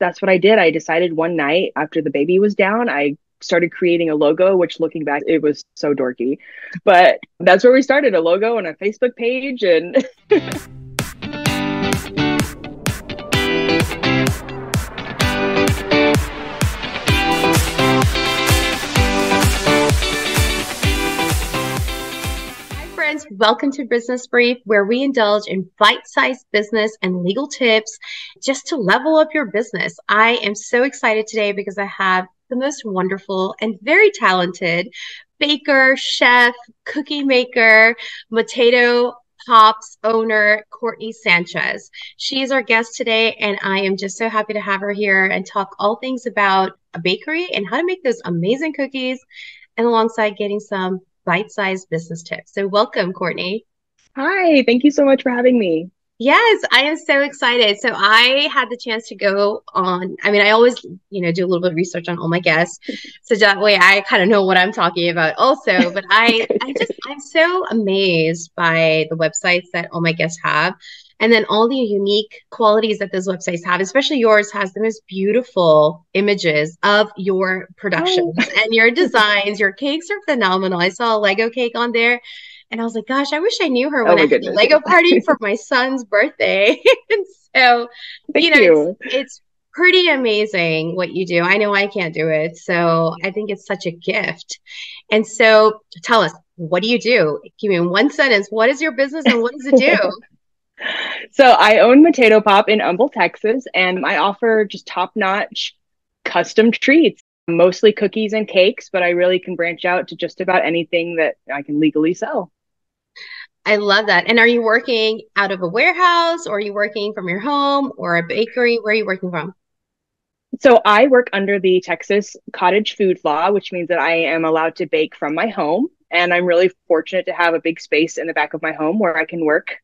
that's what I did. I decided one night after the baby was down, I started creating a logo, which looking back, it was so dorky. But that's where we started a logo and a Facebook page. And Welcome to Business Brief, where we indulge in bite sized business and legal tips just to level up your business. I am so excited today because I have the most wonderful and very talented baker, chef, cookie maker, Mateto Pops owner, Courtney Sanchez. She is our guest today, and I am just so happy to have her here and talk all things about a bakery and how to make those amazing cookies, and alongside getting some bite sized business tips. So, welcome, Courtney. Hi, thank you so much for having me. Yes, I am so excited. So I had the chance to go on. I mean, I always, you know, do a little bit of research on all my guests, so that way I kind of know what I'm talking about, also. But I, I just, I'm so amazed by the websites that all my guests have, and then all the unique qualities that those websites have. Especially yours has the most beautiful images of your productions oh. and your designs. Your cakes are phenomenal. I saw a Lego cake on there and I was like, gosh, I wish I knew her oh when oh I had a Lego party for my son's birthday. and so, Thank you know, you. It's, it's pretty amazing what you do. I know I can't do it. So I think it's such a gift. And so tell us, what do you do? Give me one sentence. What is your business and what does it do? so I own Mateto Pop in Humble, Texas, and I offer just top notch custom treats, mostly cookies and cakes, but I really can branch out to just about anything that I can legally sell. I love that. And are you working out of a warehouse or are you working from your home or a bakery? Where are you working from? So I work under the Texas cottage food law, which means that I am allowed to bake from my home. And I'm really fortunate to have a big space in the back of my home where I can work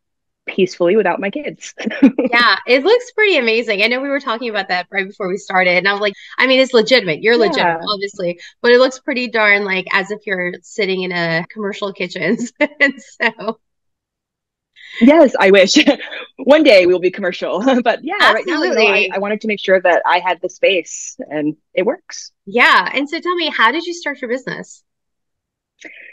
peacefully without my kids. yeah, it looks pretty amazing. I know we were talking about that right before we started, and I was like, I mean, it's legitimate. You're yeah. legitimate, obviously, but it looks pretty darn like as if you're sitting in a commercial kitchen. and so Yes, I wish. One day we will be commercial. but yeah, Absolutely. right now I, I, wanted to make sure that I had the space and it works. Yeah. And so tell me, how did you start your business?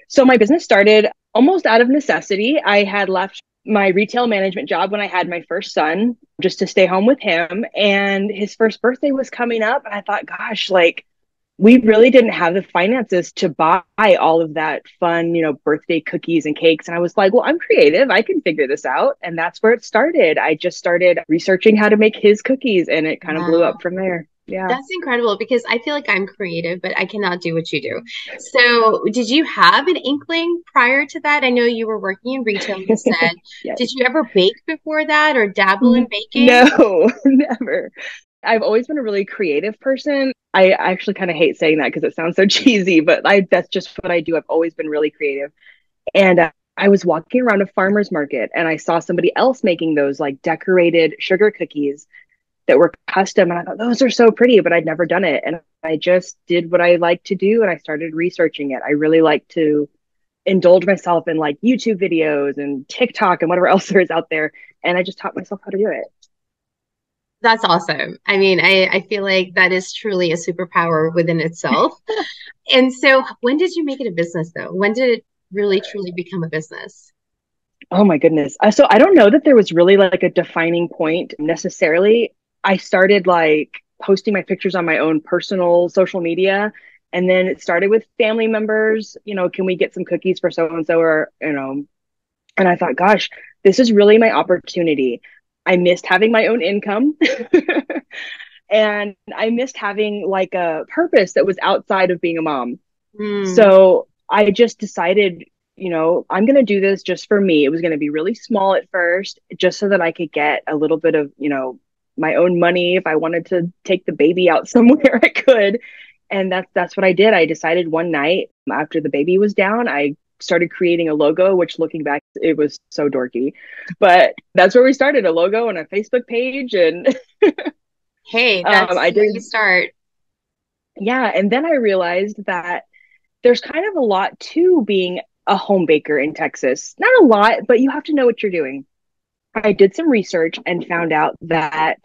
So my business started almost out of necessity. I had left my retail management job when I had my first son just to stay home with him. And his first birthday was coming up. And I thought, gosh, like we really didn't have the finances to buy all of that fun, you know, birthday cookies and cakes. And I was like, well, I'm creative. I can figure this out. And that's where it started. I just started researching how to make his cookies and it kind of wow. blew up from there. Yeah. That's incredible because I feel like I'm creative, but I cannot do what you do. So, did you have an inkling prior to that? I know you were working in retail, you said. yes. Did you ever bake before that or dabble in baking? No, never. I've always been a really creative person. I actually kind of hate saying that because it sounds so cheesy, but I that's just what I do. I've always been really creative. And uh, I was walking around a farmer's market and I saw somebody else making those like decorated sugar cookies that were custom. And I thought, those are so pretty, but I'd never done it. And I just did what I like to do and I started researching it. I really like to indulge myself in like YouTube videos and TikTok and whatever else there is out there. And I just taught myself how to do it. That's awesome. I mean, I, I feel like that is truly a superpower within itself. and so, when did you make it a business, though? When did it really truly become a business? Oh my goodness. Uh, so, I don't know that there was really like a defining point necessarily. I started like posting my pictures on my own personal social media. And then it started with family members, you know, can we get some cookies for so and so or, you know, and I thought, gosh, this is really my opportunity. I missed having my own income. and I missed having like a purpose that was outside of being a mom. Mm. So I just decided, you know, I'm going to do this just for me. It was going to be really small at first, just so that I could get a little bit of, you know, my own money if I wanted to take the baby out somewhere I could. And that's that's what I did. I decided one night after the baby was down, I started creating a logo, which looking back, it was so dorky. But that's where we started a logo and a Facebook page. And hey, that's um, I did start. Yeah. And then I realized that there's kind of a lot to being a home baker in Texas. Not a lot, but you have to know what you're doing. I did some research and found out that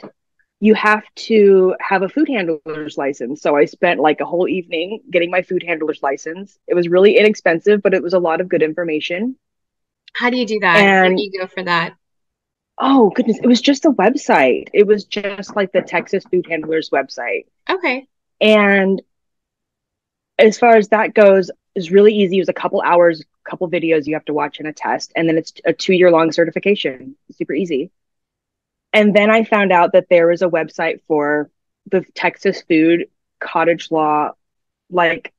you have to have a food handler's license. So I spent like a whole evening getting my food handler's license. It was really inexpensive, but it was a lot of good information. How do you do that? And, Where do you go for that? Oh goodness, it was just a website. It was just like the Texas Food Handlers website. Okay. And as far as that goes, it's really easy. It was a couple hours, couple videos you have to watch and a test, and then it's a two year long certification. Super easy. And then I found out that there was a website for the Texas food cottage law, like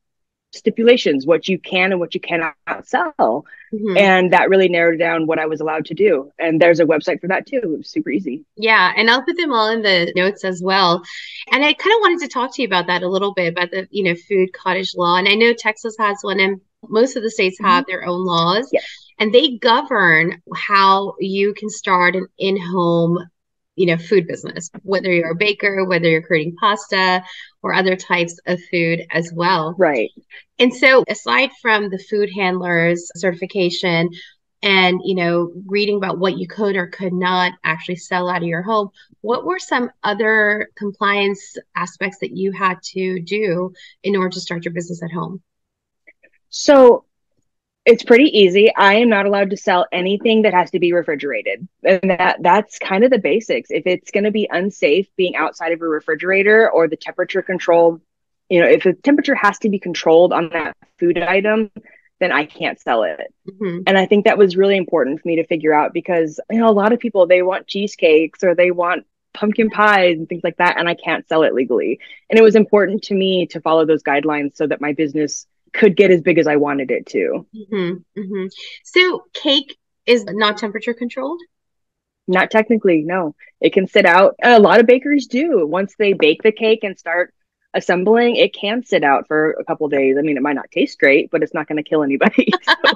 stipulations, what you can and what you cannot sell. Mm-hmm. And that really narrowed down what I was allowed to do. And there's a website for that too. It was super easy. Yeah. And I'll put them all in the notes as well. And I kind of wanted to talk to you about that a little bit about the, you know, food cottage law. And I know Texas has one and most of the states mm-hmm. have their own laws. Yes. And they govern how you can start an in-home you know food business whether you're a baker whether you're creating pasta or other types of food as well right and so aside from the food handlers certification and you know reading about what you could or could not actually sell out of your home what were some other compliance aspects that you had to do in order to start your business at home so it's pretty easy. I am not allowed to sell anything that has to be refrigerated. And that that's kind of the basics. If it's going to be unsafe being outside of a refrigerator or the temperature control, you know, if the temperature has to be controlled on that food item, then I can't sell it. Mm-hmm. And I think that was really important for me to figure out because you know a lot of people they want cheesecakes or they want pumpkin pies and things like that and I can't sell it legally. And it was important to me to follow those guidelines so that my business could get as big as I wanted it to. Mm-hmm, mm-hmm. So, cake is not temperature controlled? Not technically, no. It can sit out. A lot of bakeries do. Once they bake the cake and start assembling, it can sit out for a couple days. I mean, it might not taste great, but it's not going to kill anybody. So.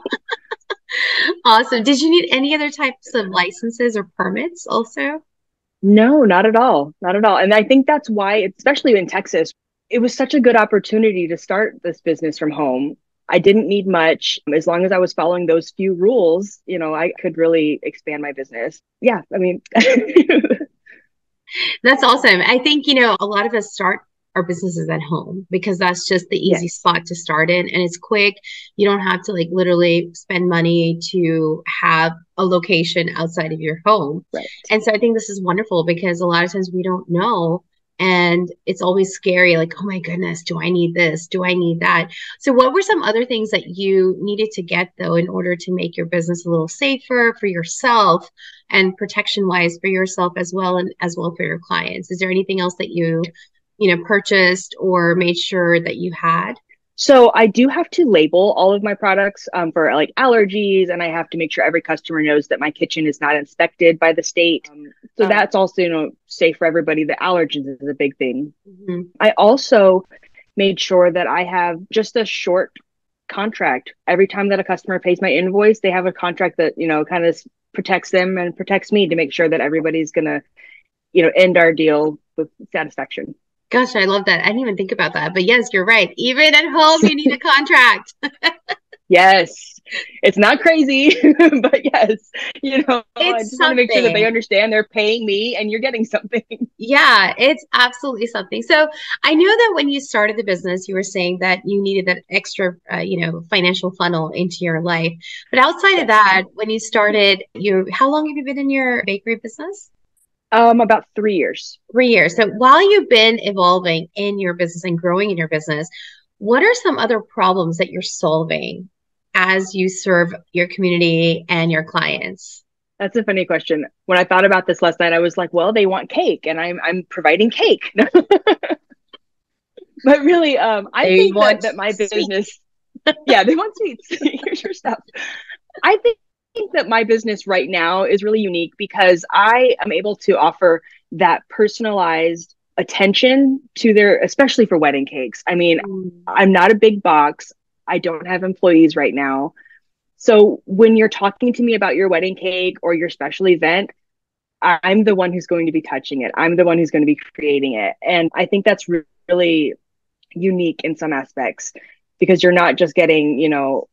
awesome. Did you need any other types of licenses or permits also? No, not at all. Not at all. And I think that's why, especially in Texas, it was such a good opportunity to start this business from home. I didn't need much. As long as I was following those few rules, you know, I could really expand my business. Yeah, I mean, that's awesome. I think, you know, a lot of us start our businesses at home because that's just the easy yes. spot to start in and it's quick. You don't have to like literally spend money to have a location outside of your home. Right. And so I think this is wonderful because a lot of times we don't know and it's always scary like oh my goodness do i need this? Do i need that? So what were some other things that you needed to get though in order to make your business a little safer for yourself and protection wise for yourself as well and as well for your clients? Is there anything else that you you know purchased or made sure that you had so I do have to label all of my products um, for like allergies, and I have to make sure every customer knows that my kitchen is not inspected by the state. Um, so um, that's also you know safe for everybody. The allergens is a big thing. Mm-hmm. I also made sure that I have just a short contract. Every time that a customer pays my invoice, they have a contract that you know kind of protects them and protects me to make sure that everybody's gonna you know end our deal with satisfaction. Gosh, I love that. I didn't even think about that. But yes, you're right. Even at home, you need a contract. yes. It's not crazy, but yes, you know, it's I just want to make sure that they understand they're paying me and you're getting something. Yeah, it's absolutely something. So I know that when you started the business, you were saying that you needed that extra, uh, you know, financial funnel into your life. But outside of that, when you started, you how long have you been in your bakery business? Um, about three years. Three years. So while you've been evolving in your business and growing in your business, what are some other problems that you're solving as you serve your community and your clients? That's a funny question. When I thought about this last night, I was like, well, they want cake and I'm I'm providing cake. but really, um, I they think that, that my business yeah, they want sweets. Here's your stuff. I think think that my business right now is really unique because I am able to offer that personalized attention to their, especially for wedding cakes. I mean, mm. I'm not a big box. I don't have employees right now. So when you're talking to me about your wedding cake or your special event, I'm the one who's going to be touching it. I'm the one who's going to be creating it. And I think that's really unique in some aspects because you're not just getting, you know,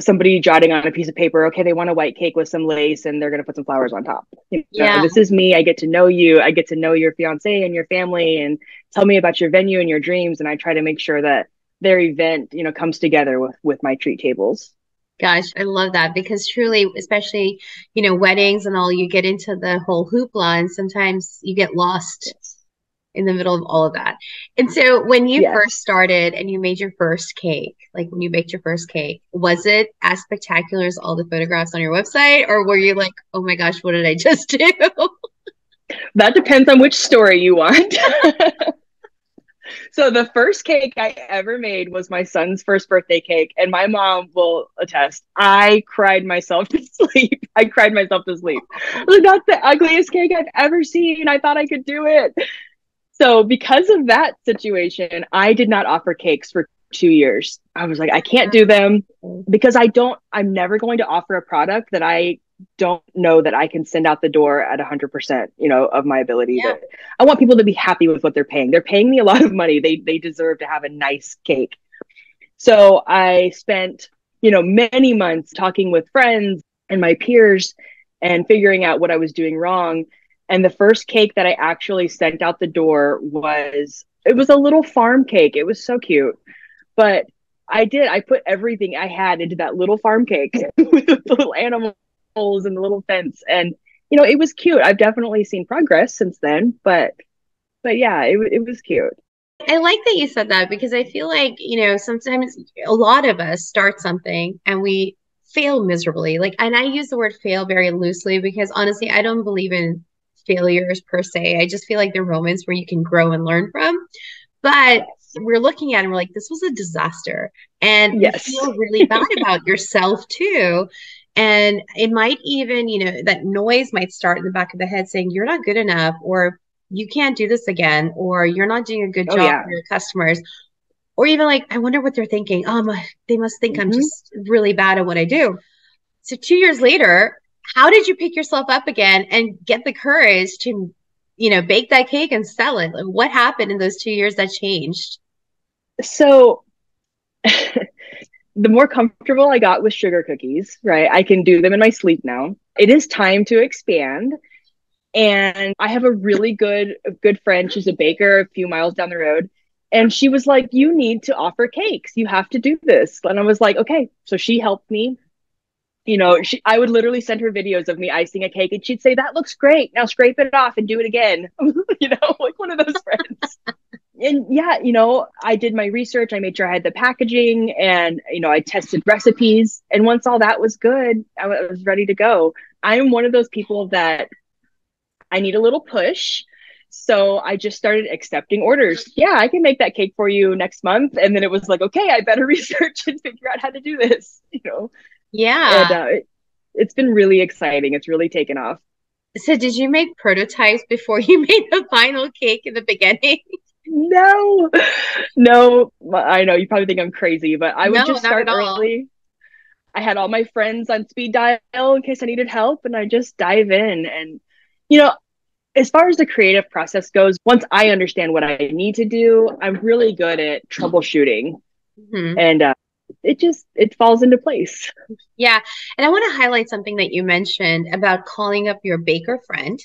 somebody jotting on a piece of paper, okay, they want a white cake with some lace and they're going to put some flowers on top. You know, Yeah. this is me. I get to know you. I get to know your fiance and your family and tell me about your venue and your dreams. And I try to make sure that their event, you know, comes together with, with my treat tables. Gosh, I love that because truly, especially, you know, weddings and all, you get into the whole hoopla and sometimes you get lost in the middle of all of that. And so when you Yes. first started and you made your first cake, like when you baked your first cake, was it as spectacular as all the photographs on your website? Or were you like, oh my gosh, what did I just do? That depends on which story you want. so the first cake I ever made was my son's first birthday cake, and my mom will attest. I cried myself to sleep. I cried myself to sleep. Like, that's the ugliest cake I've ever seen. I thought I could do it. So because of that situation, I did not offer cakes for two years. I was like, I can't do them because I don't. I'm never going to offer a product that I don't know that I can send out the door at 100%, you know, of my ability Yeah. to I want people to be happy with what they're paying. They're paying me a lot of money. They they deserve to have a nice cake. So I spent, you know, many months talking with friends and my peers and figuring out what I was doing wrong. And the first cake that I actually sent out the door was it was a little farm cake. It was so cute. But I did. I put everything I had into that little farm cake with the little animals and the little fence. And you know, it was cute. I've definitely seen progress since then, but but yeah, it, it was cute. I like that you said that because I feel like, you know, sometimes a lot of us start something and we fail miserably. Like, and I use the word fail very loosely because honestly, I don't believe in failures per se. I just feel like they're moments where you can grow and learn from. But we're looking at it and we're like, this was a disaster. And Yes. you feel really bad about yourself too. And it might even, you know, that noise might start in the back of the head saying, you're not good enough, or you can't do this again, or you're not doing a good Oh, job yeah. for your customers. Or even like, I wonder what they're thinking. Oh, my, they must think I'm Mhm. just really bad at what I do. So two years later, how did you pick yourself up again and get the courage to, you know, bake that cake and sell it? Like, what happened in those two years that changed? So the more comfortable I got with sugar cookies, right? I can do them in my sleep now. It is time to expand. And I have a really good good friend. She's a baker a few miles down the road. And she was like, You need to offer cakes. You have to do this. And I was like, Okay. So she helped me. You know, she, I would literally send her videos of me icing a cake and she'd say, That looks great. Now scrape it off and do it again. you know, like one of those friends. and yeah, you know, I did my research. I made sure I had the packaging and, you know, I tested recipes. And once all that was good, I was ready to go. I'm one of those people that I need a little push. So I just started accepting orders. Yeah, I can make that cake for you next month. And then it was like, okay, I better research and figure out how to do this, you know? Yeah. And uh, it, it's been really exciting. It's really taken off. So did you make prototypes before you made the final cake in the beginning? No, no, I know you probably think I'm crazy, but I would No, just start early. I had all my friends on speed dial in case I needed help, and I just dive in. And, you know, as far as the creative process goes, once I understand what I need to do, I'm really good at troubleshooting, Mhm. and uh, it just it falls into place. Yeah. And I want to highlight something that you mentioned about calling up your baker friend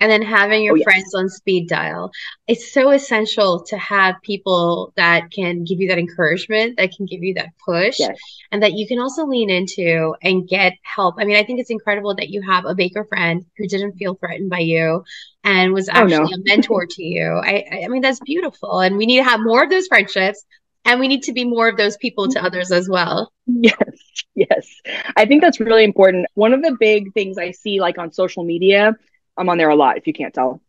and then having your Oh, yes. friends on speed dial. It's so essential to have people that can give you that encouragement, that can give you that push, Yes. and that you can also lean into and get help. I mean, I think it's incredible that you have a baker friend who didn't feel threatened by you and was Oh, no. actually a mentor to you. I I mean, that's beautiful. And we need to have more of those friendships. And we need to be more of those people to others as well. Yes, yes. I think that's really important. One of the big things I see, like on social media, I'm on there a lot if you can't tell.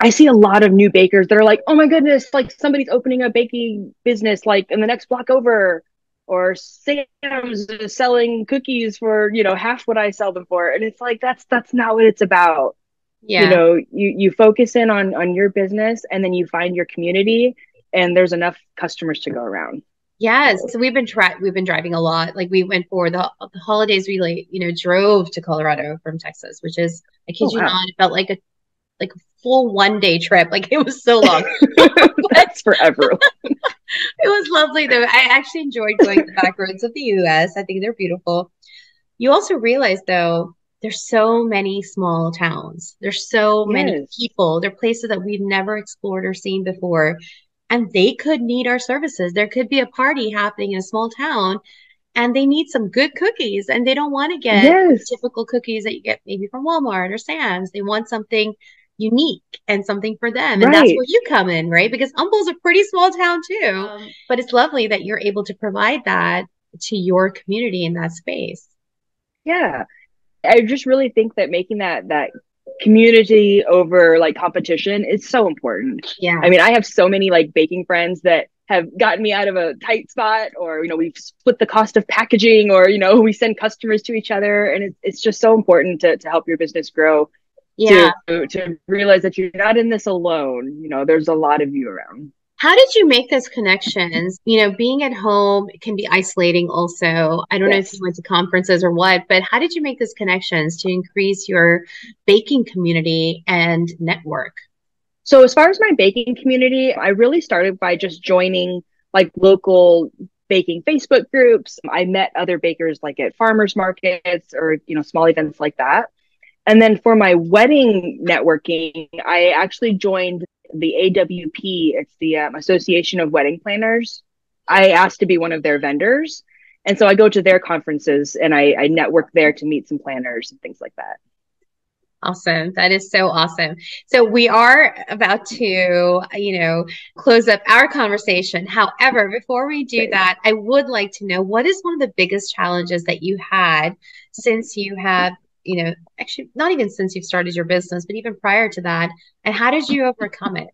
I see a lot of new bakers that are like, oh my goodness, like somebody's opening a baking business like in the next block over, or Sam's is selling cookies for, you know, half what I sell them for. And it's like that's that's not what it's about. Yeah. You know, you you focus in on on your business and then you find your community and there's enough customers to go around. Yes, so we've been we've been driving a lot. Like we went for the the holidays. We like you know drove to Colorado from Texas, which is I kid Oh, you wow. not, it felt like a like a full one day trip. Like it was so long. that's forever. It was lovely though. I actually enjoyed going to the back roads of the US. I think they're beautiful. You also realize though, there's so many small towns. There's so yes. many people. They're places that we've never explored or seen before. And they could need our services. There could be a party happening in a small town and they need some good cookies and they don't want to get yes. typical cookies that you get maybe from Walmart or Sam's. They want something unique and something for them. And right. that's where you come in, right? Because Humble's a pretty small town too. Um, but it's lovely that you're able to provide that to your community in that space. Yeah. I just really think that making that that community over like competition is so important. Yeah. I mean, I have so many like baking friends that have gotten me out of a tight spot or you know we've split the cost of packaging or you know we send customers to each other and it's, it's just so important to, to help your business grow yeah to, to realize that you're not in this alone you know there's a lot of you around how did you make those connections? You know, being at home can be isolating also. I don't yes. know if you went to conferences or what, but how did you make those connections to increase your baking community and network? So, as far as my baking community, I really started by just joining like local baking Facebook groups. I met other bakers like at farmers markets or, you know, small events like that. And then for my wedding networking, I actually joined the AWP, it's the um, Association of Wedding Planners. I asked to be one of their vendors. And so I go to their conferences and I, I network there to meet some planners and things like that. Awesome. That is so awesome. So we are about to, you know, close up our conversation. However, before we do that, I would like to know what is one of the biggest challenges that you had since you have you know, actually not even since you've started your business, but even prior to that? And how did you overcome it?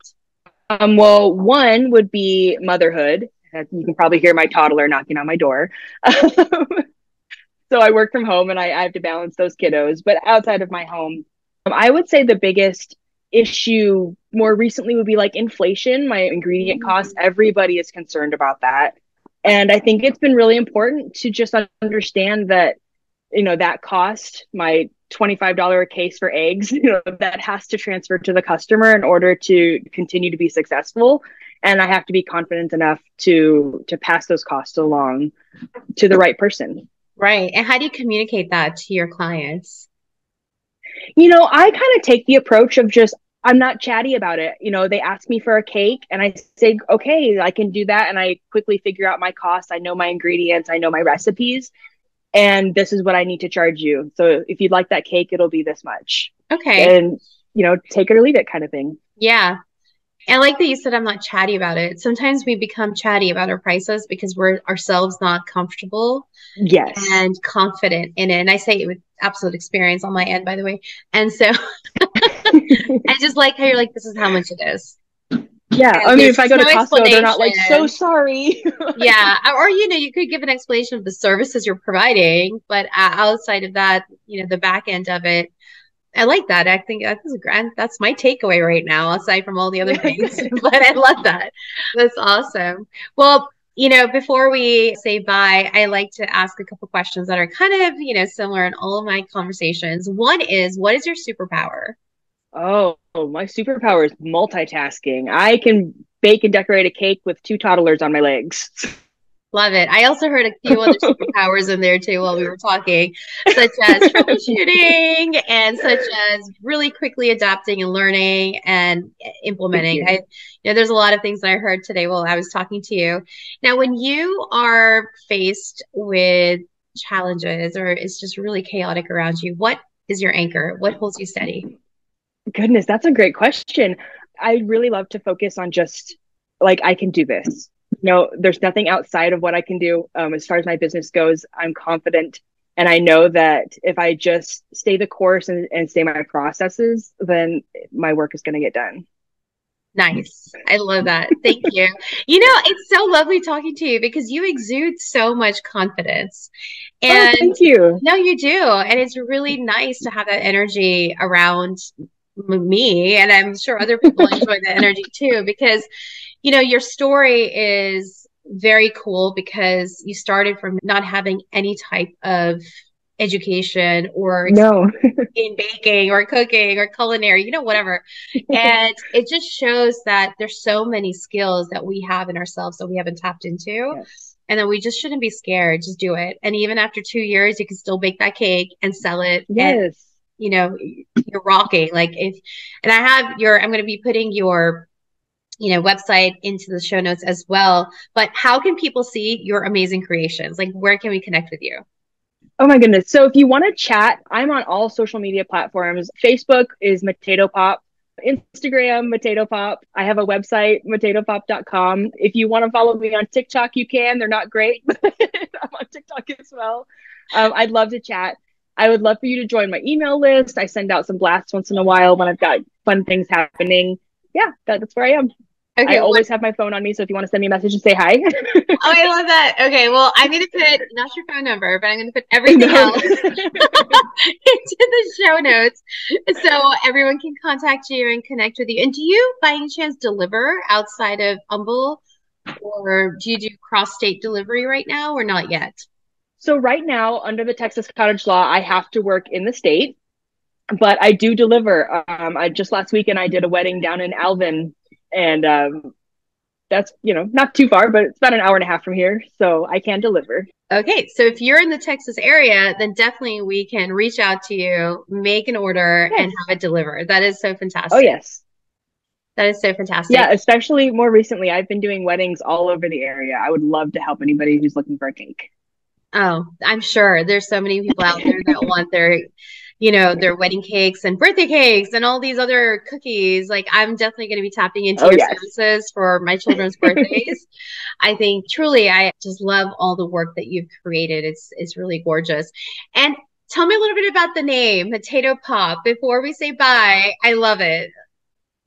Um, well, one would be motherhood. You can probably hear my toddler knocking on my door. so I work from home and I, I, have to balance those kiddos. But outside of my home, um, I would say the biggest issue more recently would be like inflation, my ingredient mm-hmm. costs. Everybody is concerned about that. And I think it's been really important to just understand that you know that cost my $25 a case for eggs you know that has to transfer to the customer in order to continue to be successful. And i have to be confident enough to to pass those costs along to the right person. Right. And how do you communicate that to your clients? You know i kind of take the approach of just i'm not chatty about it. You know they ask me for a cake and i say okay i can do that. And i quickly figure out my costs. I know my ingredients. I know my recipes and this is what I need to charge you. So if you'd like that cake, it'll be this much. Okay. And, you know, take it or leave it kind of thing. Yeah. I like that you said I'm not chatty about it. Sometimes we become chatty about our prices because we're ourselves not comfortable yes. and confident in it. And I say it with absolute experience on my end, by the way. And so I just like how you're like, this is how much it is. Yeah, and I mean, if I go no to Costco, they're not like so sorry. yeah, or you know, you could give an explanation of the services you're providing, but uh, outside of that, you know, the back end of it, I like that. I think that's a grand. That's my takeaway right now, aside from all the other things. but I love that. That's awesome. Well, you know, before we say bye, I like to ask a couple questions that are kind of, you know, similar in all of my conversations. One is, what is your superpower? Oh, my superpower is multitasking. I can bake and decorate a cake with two toddlers on my legs. Love it. I also heard a few other superpowers in there too while we were talking, such as troubleshooting and such as really quickly adapting and learning and implementing. You. I, you know, there's a lot of things that I heard today while I was talking to you. Now, when you are faced with challenges or it's just really chaotic around you, what is your anchor? What holds you steady? Goodness, that's a great question. I really love to focus on just like I can do this. No, there's nothing outside of what I can do. Um, as far as my business goes, I'm confident and I know that if I just stay the course and, and stay my processes, then my work is going to get done. Nice. I love that. Thank you. You know, it's so lovely talking to you because you exude so much confidence. And oh, thank you. No, you do. And it's really nice to have that energy around me and i'm sure other people enjoy the energy too because you know your story is very cool because you started from not having any type of education or no in baking or cooking or culinary, you know, whatever. and it just shows that there's so many skills that we have in ourselves that we haven't tapped into. Yes. And then we just shouldn't be scared. Just do it. And even after two years, you can still bake that cake and sell it. Yes. You know, you're rocking. Like if, and I have your, I'm going to be putting your you know website into the show notes as well but how can people see your amazing creations like where can we connect with you Oh my goodness. So if you want to chat, I'm on all social media platforms. Facebook is Mateto Pop. Instagram, Mateto Pop. I have a website, matetopop.com. If you want to follow me on TikTok, you can. They're not great, but I'm on TikTok as well. Um, I'd love to chat. I would love for you to join my email list. I send out some blasts once in a while when I've got fun things happening. Yeah, that, that's where I am. Okay, I always have my phone on me, so if you want to send me a message and say hi. oh, I love that. Okay, well, I'm going to put not your phone number, but I'm going to put everything else into the show notes so everyone can contact you and connect with you. And do you, by any chance, deliver outside of Humble, or do you do cross-state delivery right now, or not yet? So right now, under the Texas Cottage Law, I have to work in the state, but I do deliver. Um, I just last weekend I did a wedding down in Alvin and um, that's you know not too far, but it's about an hour and a half from here, so I can deliver. Okay, so if you're in the Texas area, then definitely we can reach out to you, make an order, yes. and have it delivered. That is so fantastic. Oh yes. That is so fantastic. Yeah, especially more recently, I've been doing weddings all over the area. I would love to help anybody who's looking for a cake. Oh, I'm sure there's so many people out there that want their you know, their wedding cakes and birthday cakes and all these other cookies. Like I'm definitely going to be tapping into oh, your yes. services for my children's birthdays. I think truly, I just love all the work that you've created. It's it's really gorgeous. And tell me a little bit about the name Mateto Pop before we say bye. I love it.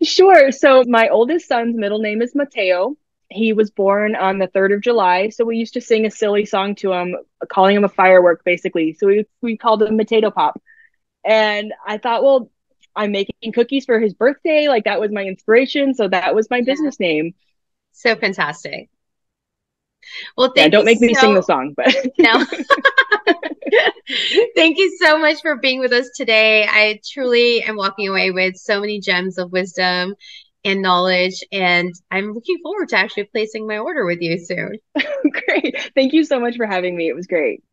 Sure. So my oldest son's middle name is Mateo. He was born on the 3rd of July. So we used to sing a silly song to him, calling him a firework, basically. So we, we called him Mateto Pop. And I thought, well, I'm making cookies for his birthday. Like that was my inspiration. So that was my yeah. business name. So fantastic. Well, thank yeah, don't make me sing the song, but no. thank you so much for being with us today. I truly am walking away with so many gems of wisdom and knowledge, and I'm looking forward to actually placing my order with you soon. great. Thank you so much for having me. It was great.